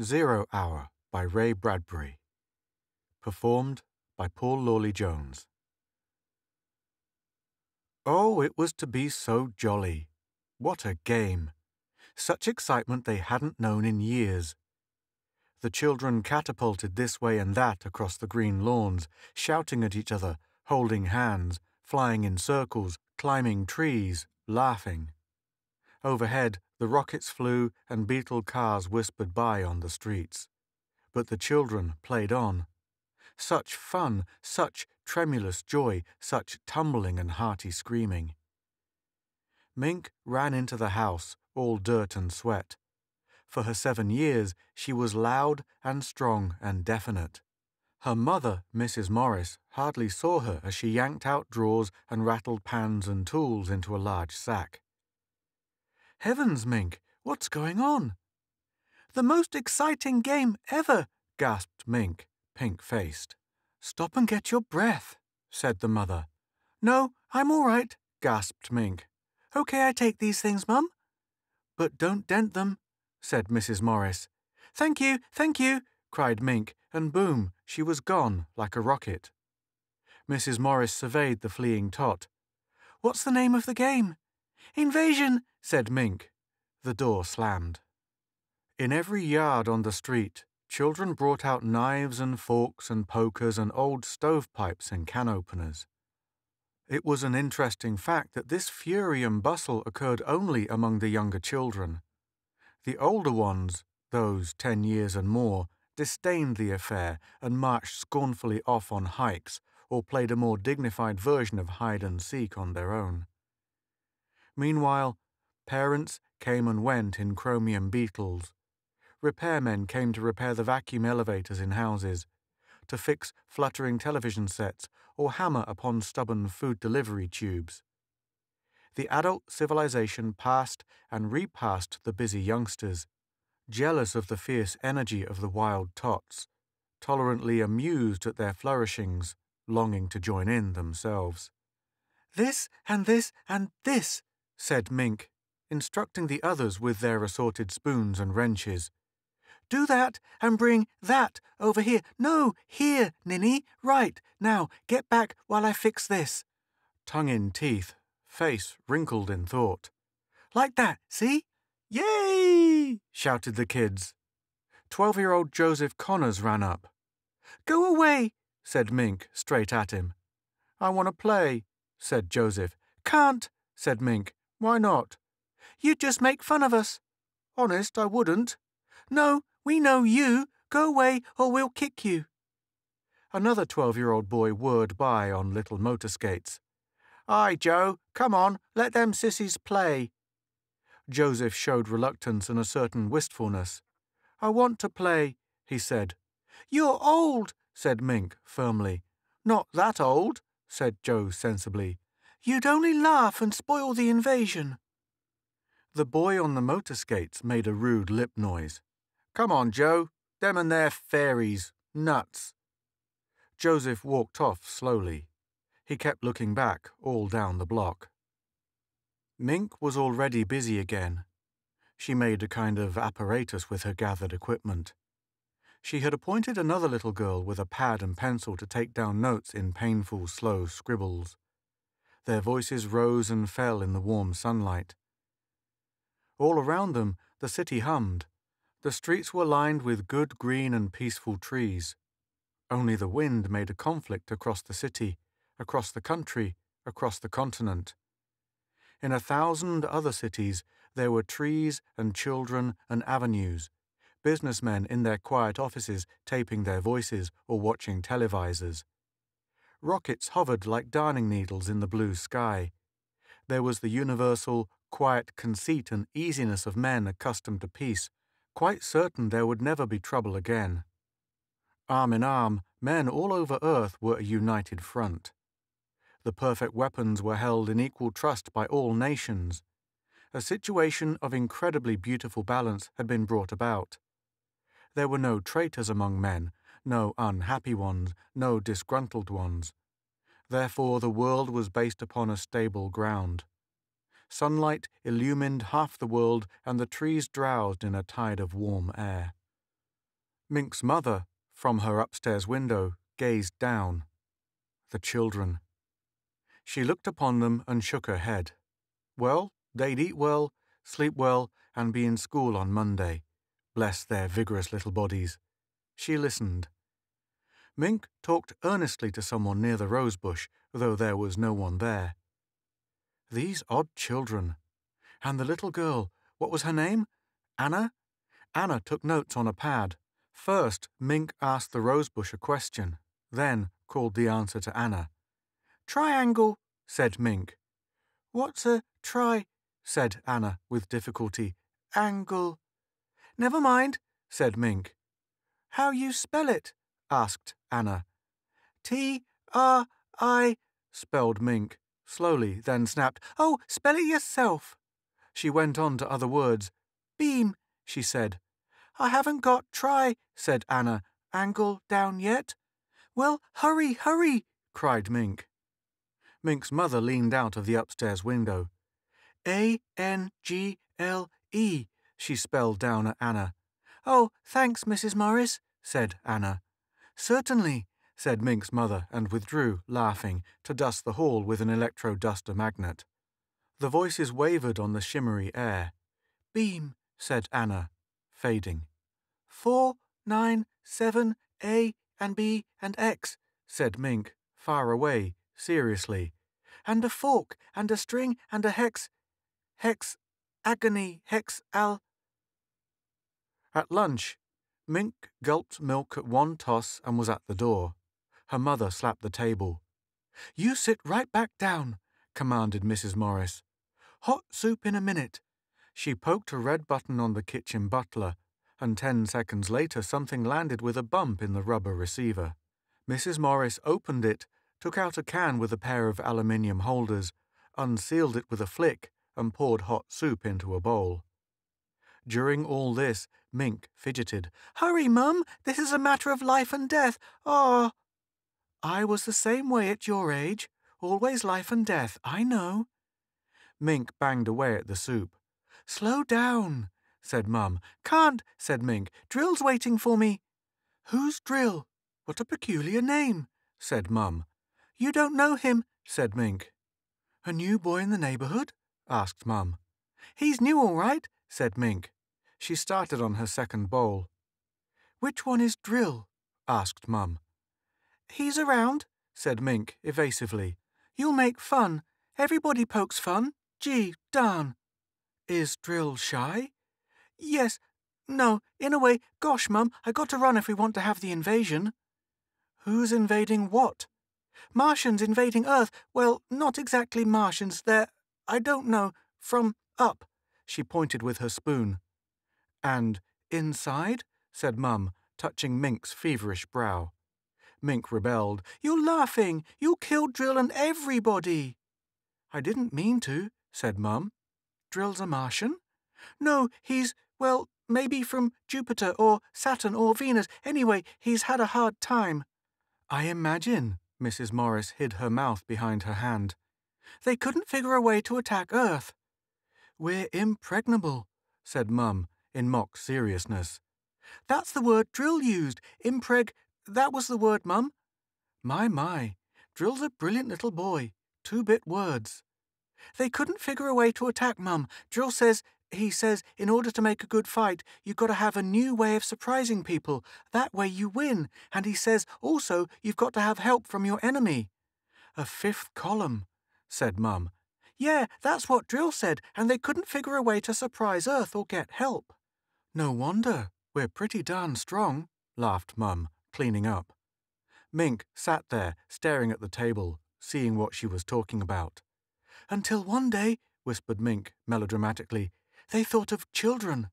Zero Hour by Ray Bradbury. Performed by Paul Lawley Jones. Oh, it was to be so jolly. What a game! Such excitement they hadn't known in years. The children catapulted this way and that across the green lawns, shouting at each other, holding hands, flying in circles, climbing trees, laughing. Overhead, the rockets flew and beetle cars whispered by on the streets. But the children played on. Such fun, such tremulous joy, such tumbling and hearty screaming. Mink ran into the house, all dirt and sweat. For her seven years, she was loud and strong and definite. Her mother, Mrs. Morris, hardly saw her as she yanked out drawers and rattled pans and tools into a large sack. Heavens, Mink, what's going on? The most exciting game ever, gasped Mink, pink faced. Stop and get your breath, said the mother. No, I'm all right, gasped Mink. Okay, I take these things, Mum. But don't dent them, said Mrs. Morris. Thank you, thank you, cried Mink, and boom, she was gone like a rocket. Mrs. Morris surveyed the fleeing tot. What's the name of the game? Invasion, said Mink. The door slammed. In every yard on the street, children brought out knives and forks and pokers and old stovepipes and can openers. It was an interesting fact that this fury and bustle occurred only among the younger children. The older ones, those ten years and more, disdained the affair and marched scornfully off on hikes or played a more dignified version of hide and seek on their own. Meanwhile, parents came and went in chromium beetles. Repairmen came to repair the vacuum elevators in houses, to fix fluttering television sets or hammer upon stubborn food delivery tubes. The adult civilization passed and repassed the busy youngsters, jealous of the fierce energy of the wild tots, tolerantly amused at their flourishings, longing to join in themselves. This and this and this, said Mink, instructing the others with their assorted spoons and wrenches. Do that and bring that over here. No, here, Ninny. Right. Now, get back while I fix this. Tongue in teeth, face wrinkled in thought. Like that, see? Yay! shouted the kids. Twelve year old Joseph Connors ran up. Go away, said Mink straight at him. I want to play, said Joseph. Can't, said Mink. Why not? You'd just make fun of us. Honest, I wouldn't. No, we know you. Go away or we'll kick you. Another twelve-year-old boy whirred by on little motor skates. Aye, Joe, come on, let them sissies play. Joseph showed reluctance and a certain wistfulness. I want to play, he said. You're old, said Mink firmly. Not that old, said Joe sensibly. You'd only laugh and spoil the invasion. The boy on the motor skates made a rude lip noise. Come on, Joe. Them and their fairies. Nuts. Joseph walked off slowly. He kept looking back all down the block. Mink was already busy again. She made a kind of apparatus with her gathered equipment. She had appointed another little girl with a pad and pencil to take down notes in painful, slow scribbles. Their voices rose and fell in the warm sunlight. All around them, the city hummed. The streets were lined with good green and peaceful trees. Only the wind made a conflict across the city, across the country, across the continent. In a thousand other cities, there were trees and children and avenues, businessmen in their quiet offices taping their voices or watching televisors. Rockets hovered like darning needles in the blue sky. There was the universal, quiet conceit and easiness of men accustomed to peace, quite certain there would never be trouble again. Arm in arm, men all over earth were a united front. The perfect weapons were held in equal trust by all nations. A situation of incredibly beautiful balance had been brought about. There were no traitors among men, no unhappy ones, no disgruntled ones. Therefore, the world was based upon a stable ground. Sunlight illumined half the world, and the trees drowsed in a tide of warm air. Mink's mother, from her upstairs window, gazed down. The children. She looked upon them and shook her head. Well, they'd eat well, sleep well, and be in school on Monday. Bless their vigorous little bodies. She listened. Mink talked earnestly to someone near the rosebush, though there was no one there. These odd children. And the little girl, what was her name? Anna? Anna took notes on a pad. First, Mink asked the rosebush a question, then called the answer to Anna. Triangle, said Mink. What's a tri? said Anna with difficulty. Angle. Never mind, said Mink. How you spell it? Asked Anna. T R I, spelled Mink, slowly, then snapped. Oh, spell it yourself. She went on to other words. Beam, she said. I haven't got try, said Anna. Angle down yet? Well, hurry, hurry, cried Mink. Mink's mother leaned out of the upstairs window. A N G L E, she spelled down at Anna. Oh, thanks, Mrs. Morris, said Anna. Certainly, said Mink's mother, and withdrew, laughing, to dust the hall with an electro duster magnet. The voices wavered on the shimmery air. Beam, said Anna, fading. Four, nine, seven, A and B and X, said Mink, far away, seriously. And a fork, and a string, and a hex. Hex, agony, hex, al. At lunch, Mink gulped milk at one toss and was at the door. Her mother slapped the table. You sit right back down, commanded Mrs. Morris. Hot soup in a minute. She poked a red button on the kitchen butler, and ten seconds later something landed with a bump in the rubber receiver. Mrs. Morris opened it, took out a can with a pair of aluminium holders, unsealed it with a flick, and poured hot soup into a bowl. During all this, Mink fidgeted. Hurry, Mum! This is a matter of life and death. Ah! I was the same way at your age. Always life and death, I know. Mink banged away at the soup. Slow down, said Mum. Can't, said Mink. Drill's waiting for me. Who's Drill? What a peculiar name, said Mum. You don't know him, said Mink. A new boy in the neighbourhood? asked Mum. He's new, all right, said Mink. She started on her second bowl. Which one is Drill? asked Mum. He's around, said Mink evasively. You'll make fun. Everybody pokes fun. Gee, darn. Is Drill shy? Yes. No, in a way. Gosh, Mum, I got to run if we want to have the invasion. Who's invading what? Martians invading Earth. Well, not exactly Martians. They're, I don't know, from up. She pointed with her spoon. And inside? said Mum, touching Mink's feverish brow. Mink rebelled. You're laughing. You killed Drill and everybody. I didn't mean to, said Mum. Drill's a Martian? No, he's, well, maybe from Jupiter or Saturn or Venus. Anyway, he's had a hard time. I imagine, Mrs. Morris hid her mouth behind her hand. They couldn't figure a way to attack Earth. We're impregnable, said Mum, in mock seriousness. That's the word Drill used. Impreg. That was the word, Mum. My, my. Drill's a brilliant little boy. Two bit words. They couldn't figure a way to attack Mum. Drill says, he says, in order to make a good fight, you've got to have a new way of surprising people. That way you win. And he says, also, you've got to have help from your enemy. A fifth column, said Mum. Yeah, that's what Drill said, and they couldn't figure a way to surprise Earth or get help. No wonder. We're pretty darn strong, laughed Mum, cleaning up. Mink sat there, staring at the table, seeing what she was talking about. Until one day, whispered Mink melodramatically, they thought of children.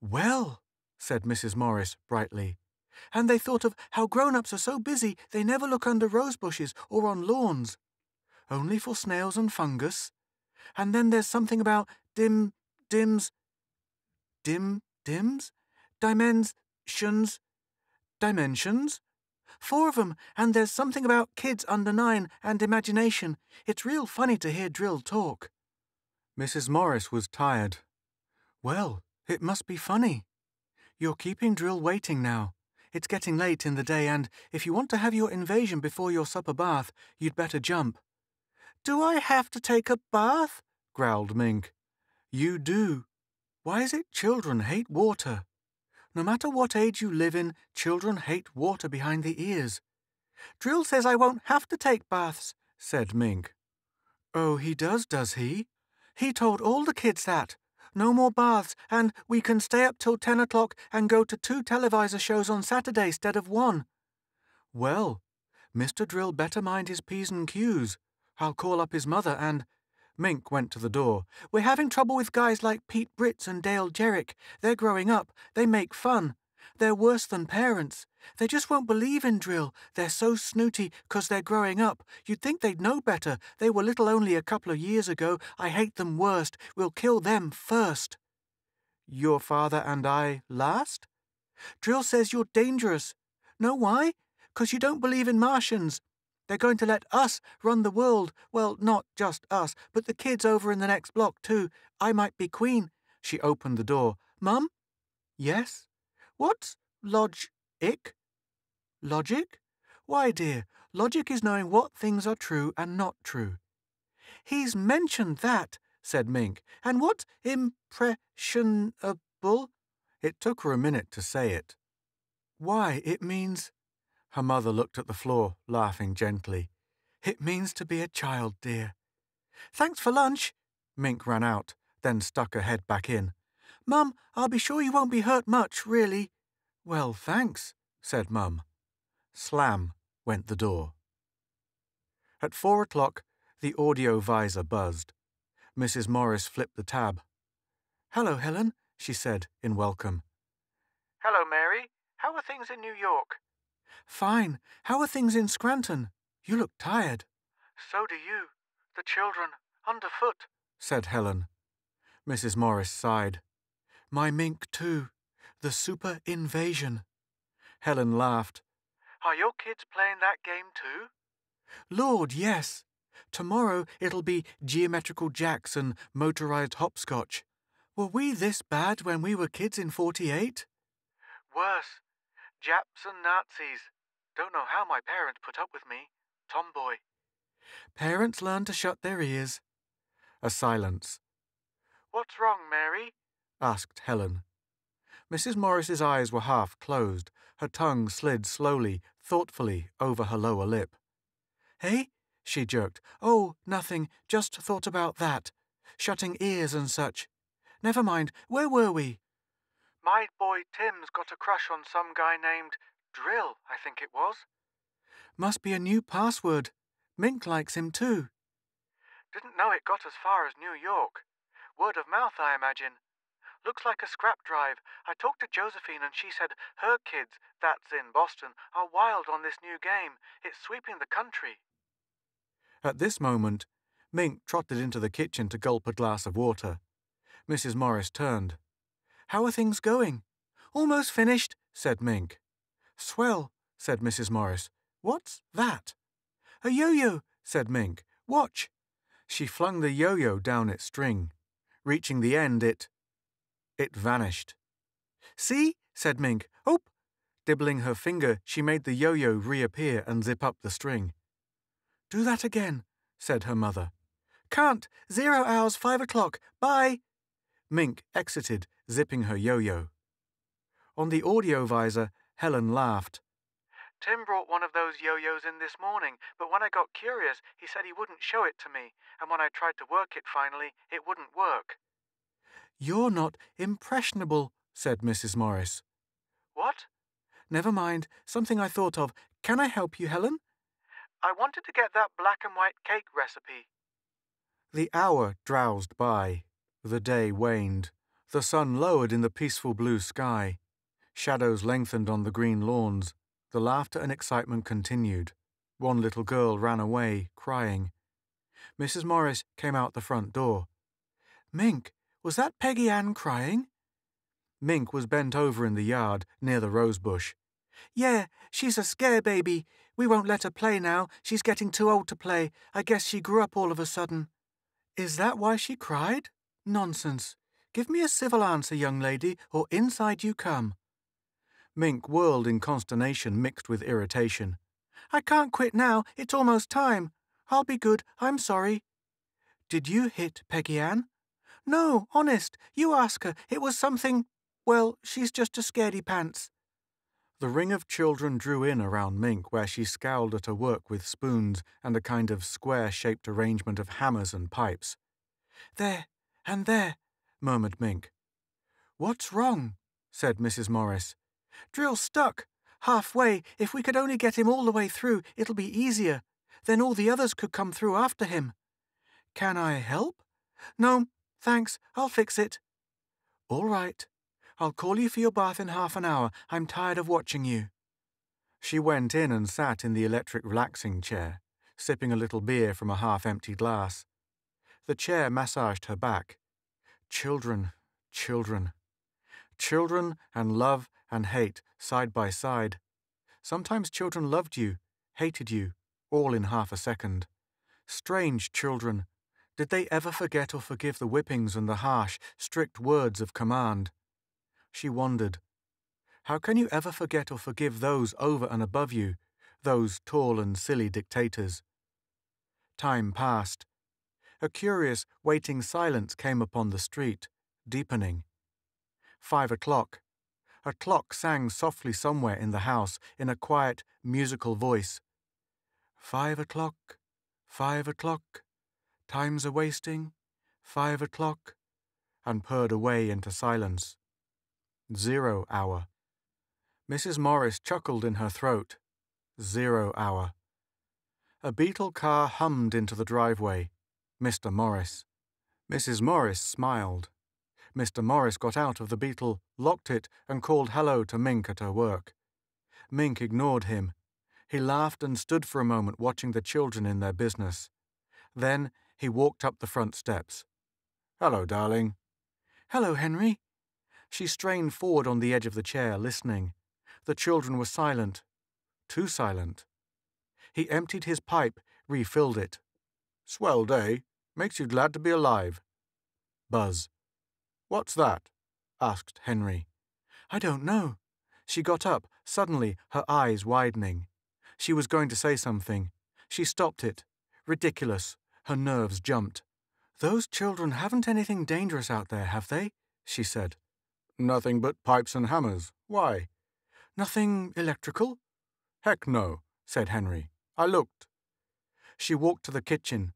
Well, said Mrs. Morris brightly, and they thought of how grown ups are so busy they never look under rose bushes or on lawns. Only for snails and fungus. And then there's something about dim, dims, dim, dims, dimensions, dimensions. Four of 'em, and there's something about kids under nine and imagination. It's real funny to hear Drill talk. Mrs. Morris was tired. Well, it must be funny. You're keeping Drill waiting now. It's getting late in the day, and if you want to have your invasion before your supper bath, you'd better jump. Do I have to take a bath? growled Mink. You do. Why is it children hate water? No matter what age you live in, children hate water behind the ears. Drill says I won't have to take baths, said Mink. Oh, he does, does he? He told all the kids that. No more baths, and we can stay up till ten o'clock and go to two televisor shows on Saturday instead of one. Well, Mr. Drill better mind his P's and Q's. I'll call up his mother and. Mink went to the door. We're having trouble with guys like Pete Britz and Dale Jerrick. They're growing up. They make fun. They're worse than parents. They just won't believe in drill. They're so snooty 'cause they're growing up. You'd think they'd know better. They were little only a couple of years ago. I hate them worst. We'll kill them first. Your father and I last? Drill says you're dangerous. Know why? 'Cause you don't believe in Martians. They're going to let us run the world. Well, not just us, but the kids over in the next block, too. I might be queen. She opened the door. Mum? Yes? What's lodge ick? Logic? Why, dear, logic is knowing what things are true and not true. He's mentioned that, said Mink. And what's impressionable? It took her a minute to say it. Why, it means. Her mother looked at the floor, laughing gently. It means to be a child, dear. Thanks for lunch. Mink ran out, then stuck her head back in. Mum, I'll be sure you won't be hurt much, really. Well, thanks, said Mum. Slam went the door. At four o'clock, the audio visor buzzed. Mrs. Morris flipped the tab. Hello, Helen, she said in welcome. Hello, Mary. How are things in New York? Fine. How are things in Scranton? You look tired. So do you. The children, underfoot, said Helen. Mrs. Morris sighed. My mink, too. The super invasion. Helen laughed. Are your kids playing that game too? Lord, yes. Tomorrow it'll be geometrical jacks and motorized hopscotch. Were we this bad when we were kids in 48? Worse. Japs and Nazis. Don't know how my parents put up with me. Tomboy. Parents learn to shut their ears. A silence. What's wrong, Mary? asked Helen. Mrs. Morris's eyes were half closed. Her tongue slid slowly, thoughtfully, over her lower lip. Hey? she jerked. Oh, nothing. Just thought about that. Shutting ears and such. Never mind. Where were we? My boy Tim's got a crush on some guy named Drill, I think it was. Must be a new password. Mink likes him too. Didn't know it got as far as New York. Word of mouth, I imagine. Looks like a scrap drive. I talked to Josephine and she said her kids, that's in Boston, are wild on this new game. It's sweeping the country. At this moment, Mink trotted into the kitchen to gulp a glass of water. Mrs. Morris turned. How are things going? Almost finished, said Mink. Swell, said Mrs. Morris. What's that? A yo-yo, said Mink. Watch. She flung the yo-yo down its string. Reaching the end, it it vanished. See? said Mink. Oop! Dibbling her finger, she made the yo-yo reappear and zip up the string. Do that again, said her mother. Can't. Zero hours, five o'clock. Bye. Mink exited, zipping her yo-yo. On the audio visor, Helen laughed. Tim brought one of those yo-yos in this morning, but when I got curious, he said he wouldn't show it to me, and when I tried to work it finally, it wouldn't work. You're not impressionable, said Mrs. Morris. What? Never mind. Something I thought of. Can I help you, Helen? I wanted to get that black and white cake recipe. The hour drowsed by. The day waned. The sun lowered in the peaceful blue sky. Shadows lengthened on the green lawns. The laughter and excitement continued. One little girl ran away, crying. Mrs. Morris came out the front door. Mink, was that Peggy Ann crying? Mink was bent over in the yard, near the rose bush. Yeah, she's a scare baby. We won't let her play now. She's getting too old to play. I guess she grew up all of a sudden. Is that why she cried? Nonsense. Give me a civil answer, young lady, or inside you come. Mink whirled in consternation mixed with irritation. I can't quit now. It's almost time. I'll be good. I'm sorry. Did you hit Peggy Ann? No, honest. You ask her. It was something. Well, she's just a scaredy pants. The ring of children drew in around Mink where she scowled at her work with spoons and a kind of square shaped arrangement of hammers and pipes. There, and there, murmured Mink. What's wrong? said Mrs. Morris. Drill stuck. Halfway, if we could only get him all the way through, it'll be easier. Then all the others could come through after him. Can I help? No, thanks. I'll fix it. All right. I'll call you for your bath in half an hour. I'm tired of watching you. She went in and sat in the electric relaxing chair, sipping a little beer from a half empty glass. The chair massaged her back. Children, children. Children and love and hate side by side. Sometimes children loved you, hated you, all in half a second. Strange children. Did they ever forget or forgive the whippings and the harsh, strict words of command? She wondered. How can you ever forget or forgive those over and above you, those tall and silly dictators? Time passed. A curious, waiting silence came upon the street, deepening. Five o'clock. A clock sang softly somewhere in the house in a quiet, musical voice. Five o'clock, five o'clock, time's a wasting, five o'clock, and purred away into silence. Zero hour. Mrs. Morris chuckled in her throat. Zero hour. A beetle car hummed into the driveway. Mr. Morris. Mrs. Morris smiled. Mr. Morris got out of the beetle, locked it, and called hello to Mink at her work. Mink ignored him. He laughed and stood for a moment watching the children in their business. Then he walked up the front steps. Hello, darling. Hello, Henry. She strained forward on the edge of the chair, listening. The children were silent. Too silent. He emptied his pipe, refilled it. Swell day. Makes you glad to be alive. Buzz. What's that? asked Henry. I don't know. She got up, suddenly, her eyes widening. She was going to say something. She stopped it. Ridiculous. Her nerves jumped. Those children haven't anything dangerous out there, have they? she said. Nothing but pipes and hammers. Why? Nothing electrical? Heck no, said Henry. I looked. She walked to the kitchen.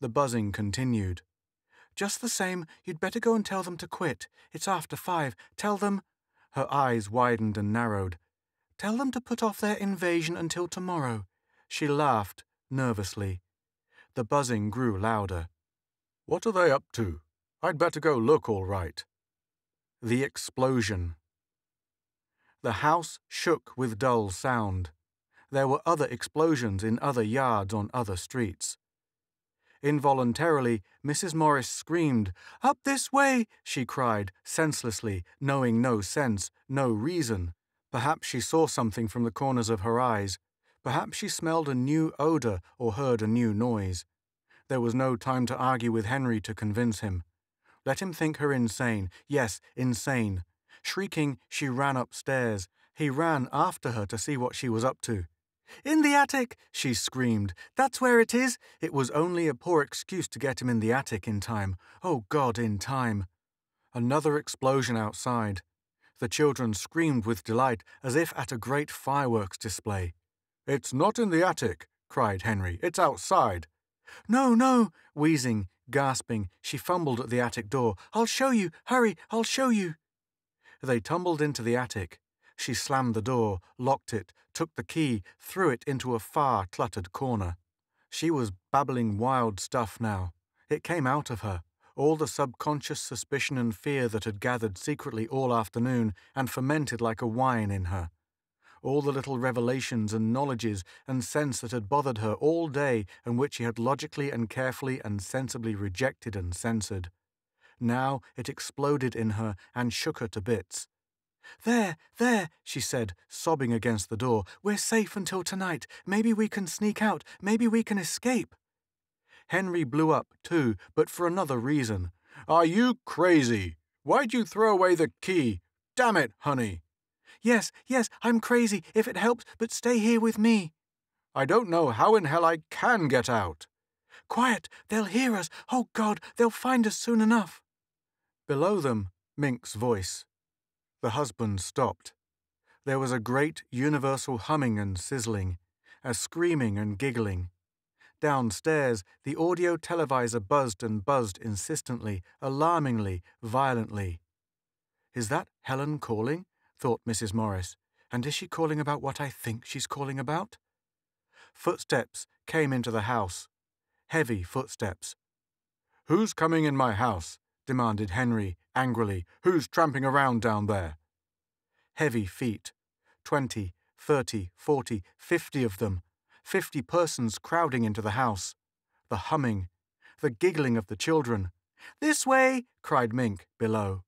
The buzzing continued. Just the same, you'd better go and tell them to quit. It's after five. Tell them. Her eyes widened and narrowed. Tell them to put off their invasion until tomorrow. She laughed, nervously. The buzzing grew louder. What are they up to? I'd better go look, all right. The explosion. The house shook with dull sound. There were other explosions in other yards on other streets. Involuntarily, Mrs. Morris screamed. Up this way, she cried, senselessly, knowing no sense, no reason. Perhaps she saw something from the corners of her eyes. Perhaps she smelled a new odor or heard a new noise. There was no time to argue with Henry to convince him. Let him think her insane. Yes, insane. Shrieking, she ran upstairs. He ran after her to see what she was up to. In the attic, she screamed. That's where it is. It was only a poor excuse to get him in the attic in time. Oh, God, in time. Another explosion outside. The children screamed with delight as if at a great fireworks display. It's not in the attic, cried Henry. It's outside. No, no, wheezing, gasping, she fumbled at the attic door. I'll show you. Hurry, I'll show you. They tumbled into the attic. She slammed the door, locked it, took the key, threw it into a far, cluttered corner. She was babbling wild stuff now. It came out of her, all the subconscious suspicion and fear that had gathered secretly all afternoon and fermented like a wine in her. All the little revelations and knowledges and sense that had bothered her all day and which she had logically and carefully and sensibly rejected and censored. Now it exploded in her and shook her to bits. There, there, she said, sobbing against the door. We're safe until tonight. Maybe we can sneak out. Maybe we can escape. Henry blew up, too, but for another reason. Are you crazy? Why'd you throw away the key? Damn it, honey. Yes, yes, I'm crazy, if it helps, but stay here with me. I don't know how in hell I can get out. Quiet, they'll hear us. Oh, God, they'll find us soon enough. Below them, Mink's voice. The husband stopped. There was a great universal humming and sizzling, a screaming and giggling. Downstairs, the audio televisor buzzed and buzzed insistently, alarmingly, violently. Is that Helen calling? thought Mrs. Morris. And is she calling about what I think she's calling about? Footsteps came into the house. Heavy footsteps. Who's coming in my house? Demanded Henry angrily. Who's tramping around down there? Heavy feet. Twenty, thirty, forty, fifty of them. Fifty persons crowding into the house. The humming. The giggling of the children. This way! cried Mink below.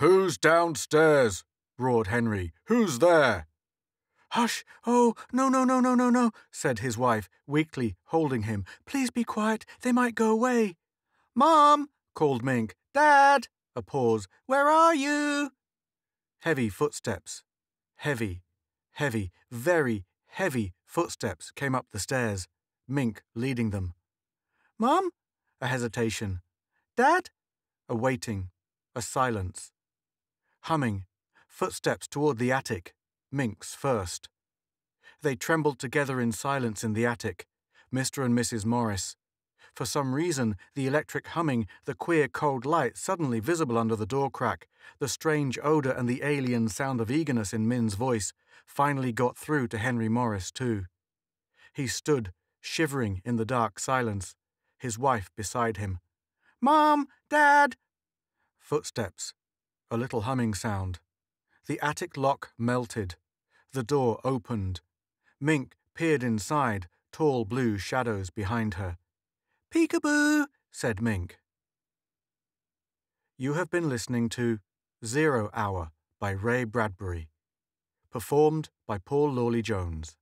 Who's downstairs? roared Henry. Who's there? Hush! Oh, no, no, no, no, no, no, said his wife, weakly holding him. Please be quiet. They might go away. Mom! called Mink. Dad! A pause. Where are you? Heavy footsteps. Heavy, heavy, very heavy footsteps came up the stairs, Mink leading them. Mom? A hesitation. Dad? A waiting. A silence. Humming. Footsteps toward the attic. Mink's first. They trembled together in silence in the attic, Mr. and Mrs. Morris. For some reason, the electric humming, the queer cold light suddenly visible under the door crack, the strange odour and the alien sound of eagerness in Mink's voice finally got through to Henry Morris, too. He stood, shivering in the dark silence, his wife beside him. Mom! Dad! Footsteps. A little humming sound. The attic lock melted. The door opened. Mink peered inside, tall blue shadows behind her. Peekaboo, said Mink. You have been listening to Zero Hour by Ray Bradbury, performed by Paul Lawley Jones.